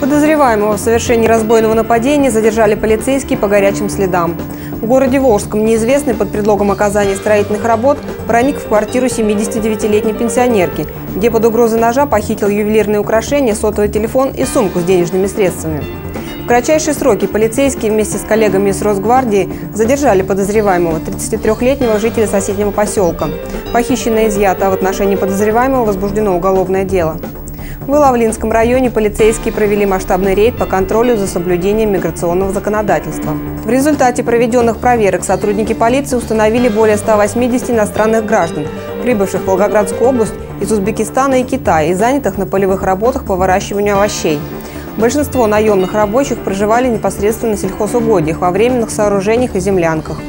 Подозреваемого в совершении разбойного нападения задержали полицейские по горячим следам. В городе Волжском неизвестный под предлогом оказания строительных работ проник в квартиру 79-летней пенсионерки, где под угрозой ножа похитил ювелирные украшения, сотовый телефон и сумку с денежными средствами. В кратчайшие сроки полицейские вместе с коллегами из Росгвардии задержали подозреваемого, 33-летнего жителя соседнего поселка. Похищенное изъято, а в отношении подозреваемого возбуждено уголовное дело. В Иловлинском районе полицейские провели масштабный рейд по контролю за соблюдением миграционного законодательства. В результате проведенных проверок сотрудники полиции установили более 180 иностранных граждан, прибывших в Волгоградскую область из Узбекистана и Китая и занятых на полевых работах по выращиванию овощей. Большинство наемных рабочих проживали непосредственно на сельхозугодиях, во временных сооружениях и землянках.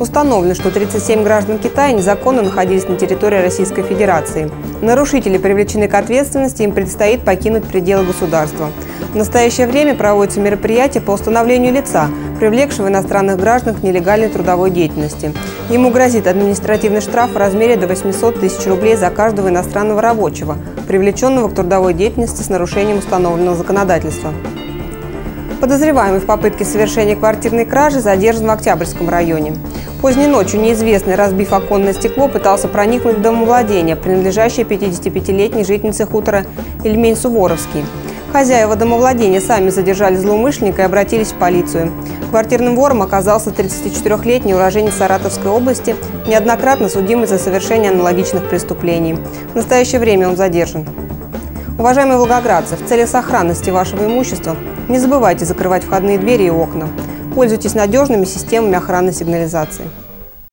Установлено, что 37 граждан Китая незаконно находились на территории Российской Федерации. Нарушители привлечены к ответственности, им предстоит покинуть пределы государства. В настоящее время проводятся мероприятия по установлению лица, привлекшего иностранных граждан к нелегальной трудовой деятельности. Ему грозит административный штраф в размере до 800 тысяч рублей за каждого иностранного рабочего, привлеченного к трудовой деятельности с нарушением установленного законодательства. Подозреваемый в попытке совершения квартирной кражи задержан в Октябрьском районе. Поздней ночью неизвестный, разбив оконное стекло, пытался проникнуть в домовладение, принадлежащее 55-летней жительнице хутора Ильмень Суворовский. Хозяева домовладения сами задержали злоумышленника и обратились в полицию. Квартирным вором оказался 34-летний уроженец Саратовской области, неоднократно судимый за совершение аналогичных преступлений. В настоящее время он задержан. Уважаемые волгоградцы, в целях сохранности вашего имущества не забывайте закрывать входные двери и окна. Пользуйтесь надежными системами охранной сигнализации.